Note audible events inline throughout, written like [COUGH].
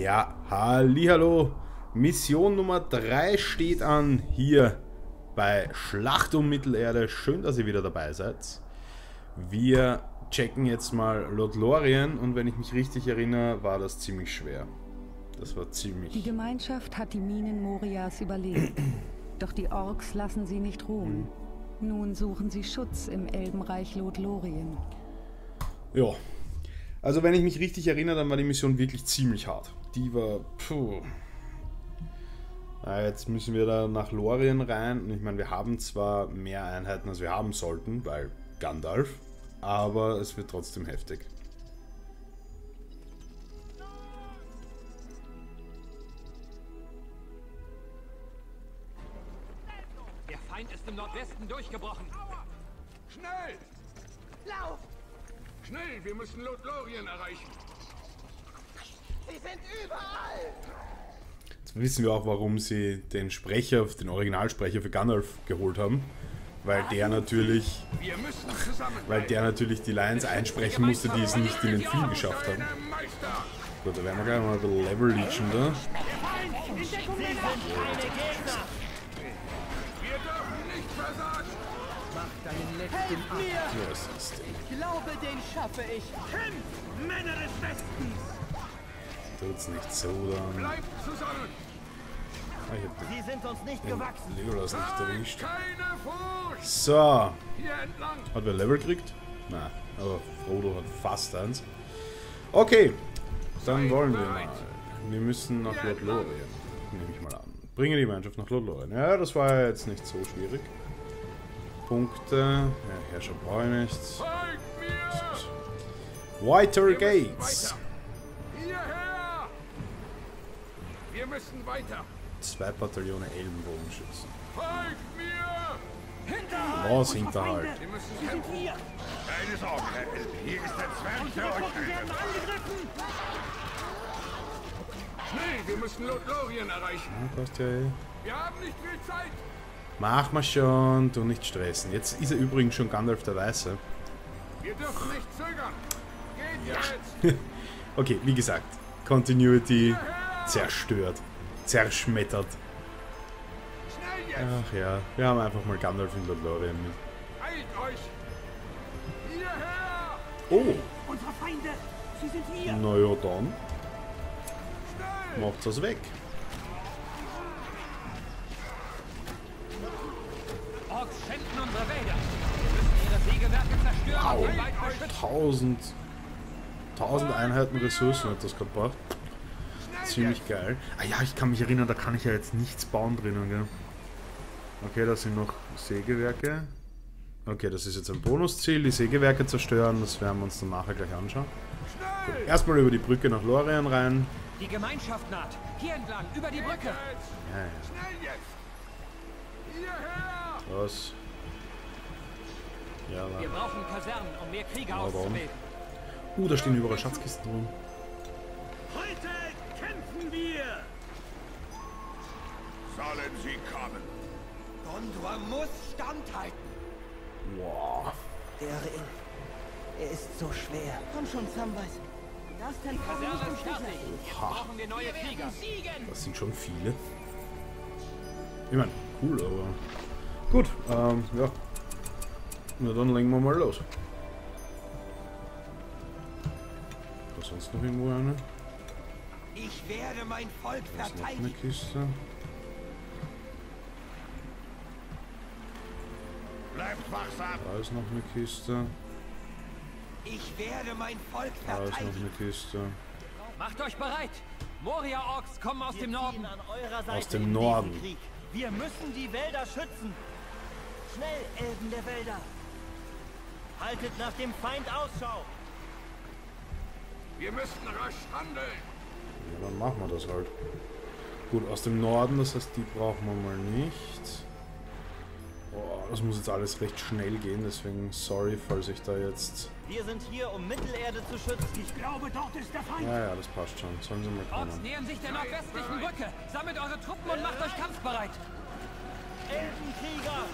Ja, hallo. Mission Nummer 3 steht an hier bei Schlacht um Mittelerde. Schön, dass ihr wieder dabei seid. Wir checken jetzt mal Lothlorien und wenn ich mich richtig erinnere, war das ziemlich schwer. Das war ziemlich... Die Gemeinschaft hat die Minen Morias überlebt. [CLEARS THROAT] Doch die Orks lassen sie nicht ruhen. Nun suchen sie Schutz im Elbenreich Lothlorien. Ja. Also wenn ich mich richtig erinnere, dann war die Mission wirklich ziemlich hart. Die war... Puh. Jetzt müssen wir da nach Lorien rein. Und ich meine, wir haben zwar mehr Einheiten, als wir haben sollten, weil Gandalf. Aber es wird trotzdem heftig. Der Feind ist im Nordwesten durchgebrochen. Schnell! Lauf! Schnell, wir müssen Lothlorien erreichen. Sie sind überall! Jetzt wissen wir auch, warum sie den Sprecher, den Originalsprecher für Gandalf geholt haben. Weil der natürlich, Wir müssen zusammen. weil der natürlich die Lines einsprechen musste, die es nicht in den Film geschafft haben. Gut, da werden wir gleich mal ein bisschen Level leechen da. Wir dürfen nicht versagen! Helft mir! Was ist denn? Glaube, den schaffe ich! Kämpft! Männer des Westens! Tut's nicht so dann. Bleibt zusammen! Ah, ich hab Sie sind uns nicht gewachsen! Legolas nicht erwischt. keine Furcht! So, Hier entlang! hat wer Level gekriegt? Nein, aber Frodo hat fast eins. Okay, dann wollen wir mal. Wir müssen nach Lothlorien, nehme ich mal an. Bringe die Mannschaft nach Lothlorien. Ja, das war jetzt nicht so schwierig. Punkte, ja, Herrscher brauche ich nicht. Whiter Gates. Hierher! Wir müssen weiter! Zwei Bataillone Elbenbogenschützen. Folgt mir! Was Hinterhalt? Wir müssen kämpfen! Keine Sorge. Hier ist der Zwerg, der euch. Schnell, wir müssen Lothlorien erreichen. Ja, passt ja eh. Wir haben nicht viel Zeit. Mach mal schon, du nicht stressen. Jetzt ist er übrigens schon Gandalf der Weiße. Wir dürfen nicht zögern. Geht jetzt! [LAUGHS] Okay, wie gesagt, Continuity zerstört, zerschmettert. Ach ja, wir haben einfach mal Gandalf in Lothlorien mit. Oh, Unsere Feinde! Sie sind hier! na ja dann, macht's das weg. Beschützen. 1000, 1000 Einheiten Ressourcen hat das gebracht. Ziemlich geil. Ah ja, ich kann mich erinnern, da kann ich ja jetzt nichts bauen drinnen, gell? Okay, da sind noch Sägewerke. Okay, das ist jetzt ein Bonusziel, die Sägewerke zerstören, das werden wir uns dann nachher gleich anschauen. Schnell! Erstmal über die Brücke nach Lorien rein. Die Gemeinschaft naht. Hier entlang, über die Brücke. Ja, ja, Schnell Ja, Wir da. brauchen Kasernen, um mehr Krieger warum? auszubilden. Uh, da stehen überall Schatzkisten rum. Heute kämpfen wir! Sollen sie kommen? Gondor muss standhalten! Wow. Der Ring. Er ist so schwer. Komm schon, Samwise. Das kann Kaserne ist fertig. Jetzt brauchen wir neue Krieger. Das sind schon viele. Ich meine, cool, aber. Gut, ähm, ja. Na dann legen wir mal los. Da sonst noch irgendwo eine? Ich werde mein Volk Da ist noch eine verteidigen. Kiste. Bleibt wachsam! Da ist noch eine Kiste. Ich werde mein Volk Da ist noch verteidigen. eine Kiste. Macht euch bereit. Moria-Orks kommen aus dem Norden. an eurer Seite Aus dem Norden. Wir müssen die Wälder schützen. Schnell, Elben der Wälder. Haltet nach dem Feind Ausschau. Wir müssen rasch handeln! Ja, dann machen wir das halt. Gut, aus dem Norden, das heißt, die brauchen wir mal nicht. Boah, das muss jetzt alles recht schnell gehen, deswegen sorry, falls ich da jetzt... Wir sind hier, um Mittelerde zu schützen. Ich glaube, dort ist der Feind. Ja, ja, das passt schon. Sollen sie mal kommen. nähern sich der nordwestlichen Brücke. Sammelt eure Truppen und macht euch kampfbereit. Elbenkrieger.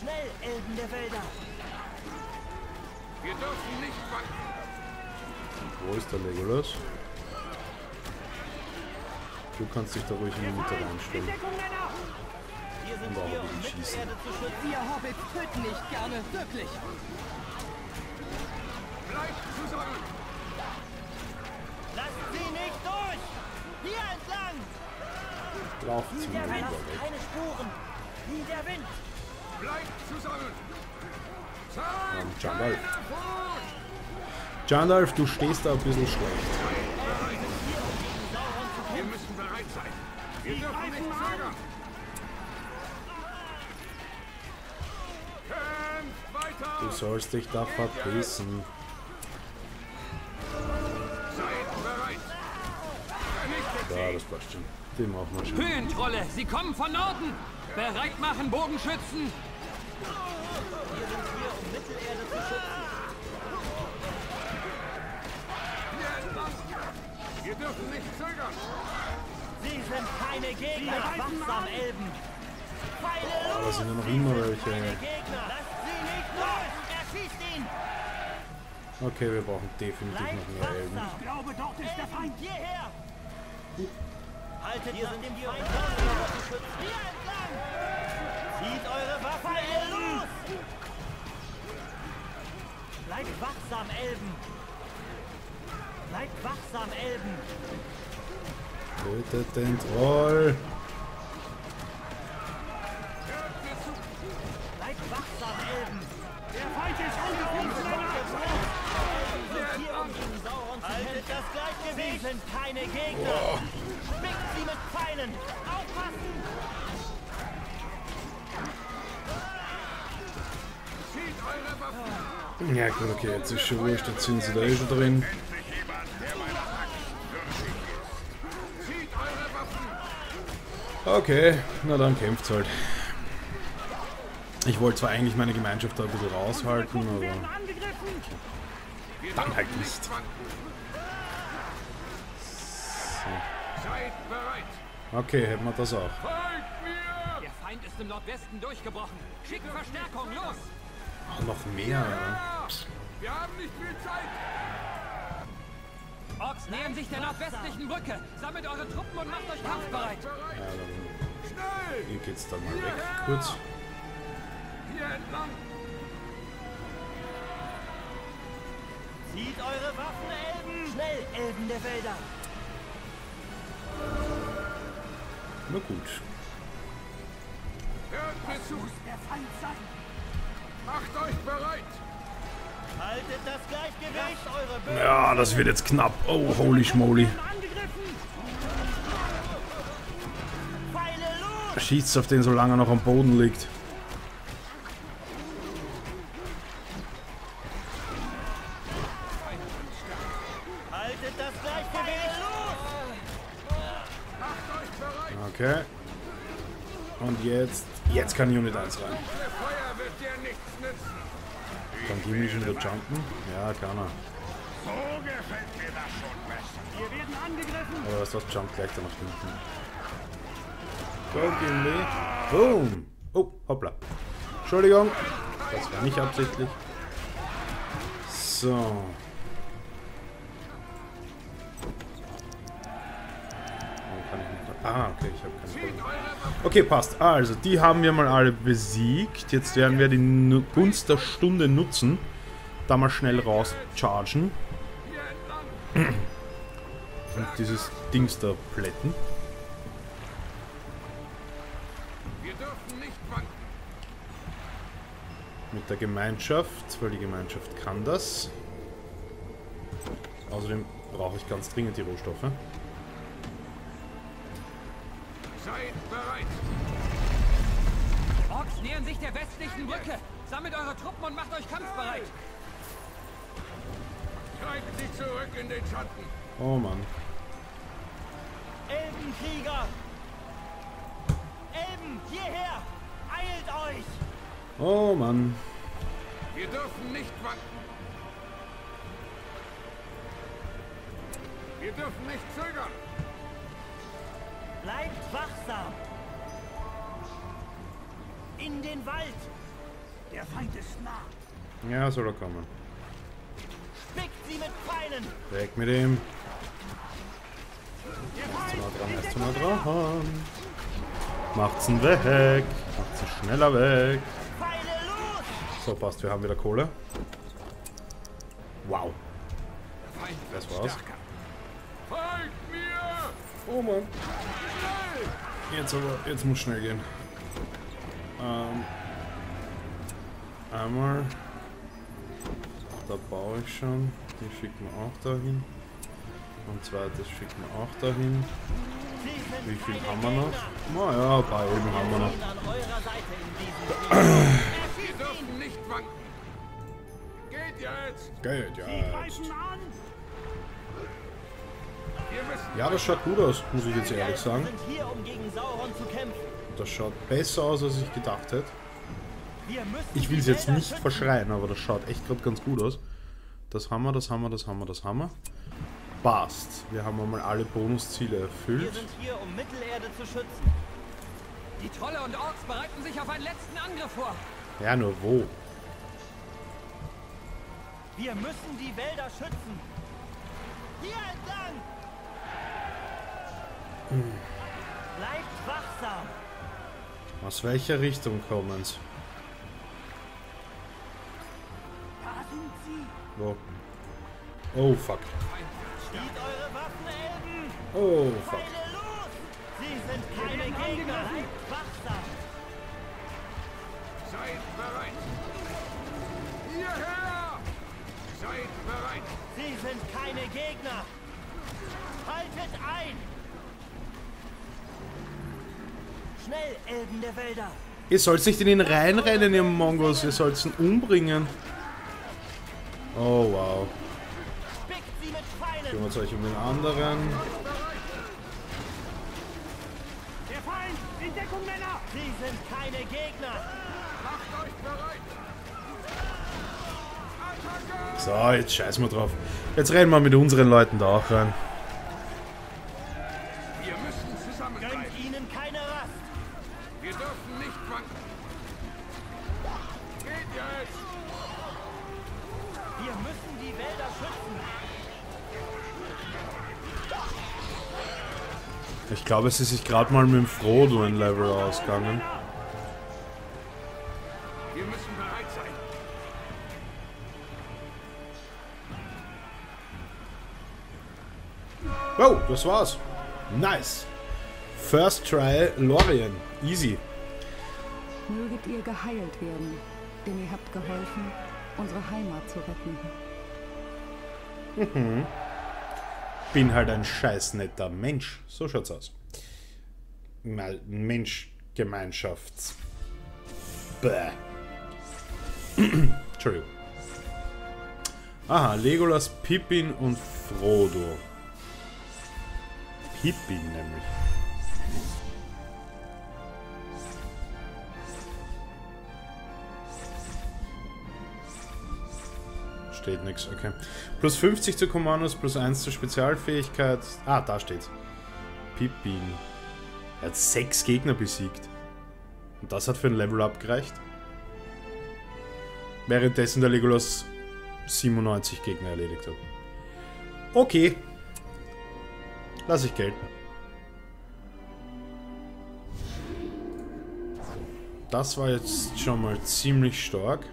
Schnell, Elben der Wälder. Wir dürfen nicht wanken! Wo ist der Legolas? Du kannst dich da ruhig in die Mitte reinstellen. Wir sind Und auch hier, ein um schießen. Mittelerde zu schützen. Wir Hobbits töten nicht gerne, wirklich. Bleibt zusammen! Lasst sie nicht durch! Hier entlang! Lauft sie keine Spuren. Wie der Wind. Bleibt zusammen! Und Jandalf. Jandalf, du stehst da ein bisschen schlecht. Wir müssen bereit sein. Wir dürfen nicht weiter! Du sollst dich da verbissen. Seid bereit! Vernichtet Ja, das passt schon. Den machen wir schon. Höhentrolle, sie kommen von Norden. Bereit machen, Bogenschützen. Wachsam, Elben. Pfeile Da los! sind ja noch immer welche. Gegner. Lasst sie nicht durch! Erschießt ihn! Okay, wir brauchen definitiv noch mehr Elben. wachsam. glaube, dort ist der Feind. Hierher! Haltet Hier nach dem Feind. Hier entlang! Zieht eure Waffen, Elben! Bleibt wachsam, Elben! Bleibt wachsam, Elben! Tötet den Troll. Pfeilen! Aufpassen! Ja gut, okay, jetzt ist schon wurscht, jetzt sind sie da eh schon drin. Okay, na dann kämpft's halt. Ich wollte zwar eigentlich meine Gemeinschaft da ein bisschen raushalten, aber Dann halt nicht. wanken. Seid bereit! Okay, hätten wir das auch. Der Feind ist im Nordwesten durchgebrochen. Schickt Verstärkung, los. Ah, noch mehr. Ja. Wir haben nicht viel Zeit! Orks nähern sich der nordwestlichen Brücke. Sammelt eure Truppen und macht euch kampfbereit. Bereit! Ja, dann Schnell! hier geht's dann mal weg. Kurz. Hier entlang! Zieht eure Waffen, Elben! Schnell, Elben der Wälder! Na gut. Hört mir zu! Der Feind sein. Macht euch bereit! Haltet das Gleichgewicht! Eure Bögen! Ja, das wird jetzt knapp. Oh, holy schmoly. Angegriffen. Pfeile los! Schießt auf den, solange er noch am Boden liegt. Haltet das Gleichgewicht! los! Macht euch bereit! Okay. Und jetzt, jetzt kann Unit 1 rein. Kann Gimli schon wieder jumpen? Ja, kann er. Aber was das jumpt gleich da nach hinten. Go, Gimli. Boom. Oh, hoppla. Entschuldigung. Das war nicht absichtlich. So. Ah, okay, ich habe keine Probleme. Okay, passt. Also, die haben wir mal alle besiegt. Jetzt werden wir die Gunst der Stunde nutzen. Da mal schnell rauschargen. [CLEARS THROAT] Und dieses Dings da plätten. Wir dürfen nicht wanken! Mit der Gemeinschaft, weil die Gemeinschaft kann das. Außerdem brauche ich ganz dringend die Rohstoffe. Bereit! Orks nähern sich der westlichen Brücke. Sammelt eure Truppen und macht euch kampfbereit. Treibt sie zurück in den Schatten! Oh Mann. Elbenkrieger! Elben, hierher! Eilt euch! Oh Mann. Wir dürfen nicht wanken! Wir dürfen nicht zögern! Bleibt wachsam! In den Wald! Der Feind ist nah. Ja, soll er kommen. Spickt sie mit Pfeilen! Weg mit ihm. Mal Dann erst mal dran. Macht's ihn weg. Macht's ihn schneller weg. Pfeile los! So, passt, wir haben wieder Kohle. Wow. Das war's. stärker. Folgt mir! Oh Mann. Jetzt aber, jetzt muss schnell gehen. Ähm, einmal. Da baue ich schon. Die schicken wir auch dahin. Und zweites schicken wir auch dahin. Wie viel haben wir noch? Naja, ein paar Öben haben wir noch. Stehen an eurer Seite ja. Wir das schaut gut aus, muss ich jetzt Wir ehrlich sagen. Das schaut besser aus, als ich gedacht hätte. Wir Ich will es jetzt nicht verschreien, aber das schaut echt gerade ganz gut aus. Das haben wir, das haben wir, das haben wir, das haben wir. Passt. Wir haben einmal alle Bonusziele Wir erfüllt. sind hier, um Mittelerde zu schützen. Die Trolle und Orks bereiten sich auf einen letzten Angriff vor. Ja, nur wo? Wir müssen die Wälder schützen. Hier entlang! Bleibt wachsam. Aus welcher Richtung kommen sie? Da sind sie. Wo? Oh, fuck. Oh, fuck. Sie sind keine Gegner. Bleibt wachsam. Seid bereit. Hierher! Seid bereit. Sie sind keine Gegner. Haltet ein! Schnell, Elben der Wälder! Ihr sollt nicht in ihn reinrennen, ihr Mongos. Ihr sollt ihn umbringen. Oh, wow. Kümmert euch um den anderen. Der Feind. In Deckung, Männer. Sie sind keine Gegner! Macht euch bereit. So, jetzt scheißen wir drauf. Jetzt rennen wir mit unseren Leuten da auch rein. Ich glaube, es ist sich gerade mal mit dem Frodo ein Level ausgegangen. Wir müssen bereit sein. Oh, das war's. Nice. First try Lorien. Easy. Möget ihr geheilt werden, denn ihr habt geholfen, unsere Heimat zu retten. Bin halt ein scheiß netter Mensch. So schaut's aus. Mal Mensch-Gemeinschafts. Bäh. [CLEARS THROAT] Entschuldigung. Aha, Legolas, Pippin und Frodo. Pippin nämlich. Steht nichts, okay. Plus 50 zu Kommandos, plus 1 zur Spezialfähigkeit. Ah, da steht's. Pippin. Er hat sechs Gegner besiegt. Und das hat für ein Level-Up gereicht. Währenddessen der Legolas 97 Gegner erledigt hat. Okay. Lass ich gelten. Das war jetzt schon mal ziemlich stark.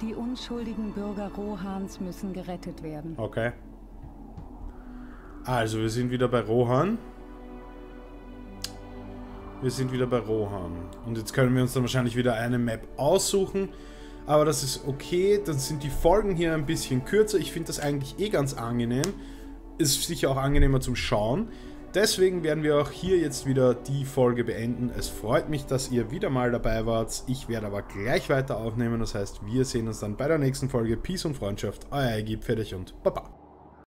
Die unschuldigen Bürger Rohans müssen gerettet werden. Okay. Also, wir sind wieder bei Rohan. Wir sind wieder bei Rohan. Und jetzt können wir uns dann wahrscheinlich wieder eine Map aussuchen. Aber das ist okay. Dann sind die Folgen hier ein bisschen kürzer. Ich finde das eigentlich eh ganz angenehm. Ist sicher auch angenehmer zum Schauen. Deswegen werden wir auch hier jetzt wieder die Folge beenden. Es freut mich, dass ihr wieder mal dabei wart. Ich werde aber gleich weiter aufnehmen. Das heißt, wir sehen uns dann bei der nächsten Folge. Peace und Freundschaft. Euer Egib, fertig und Baba.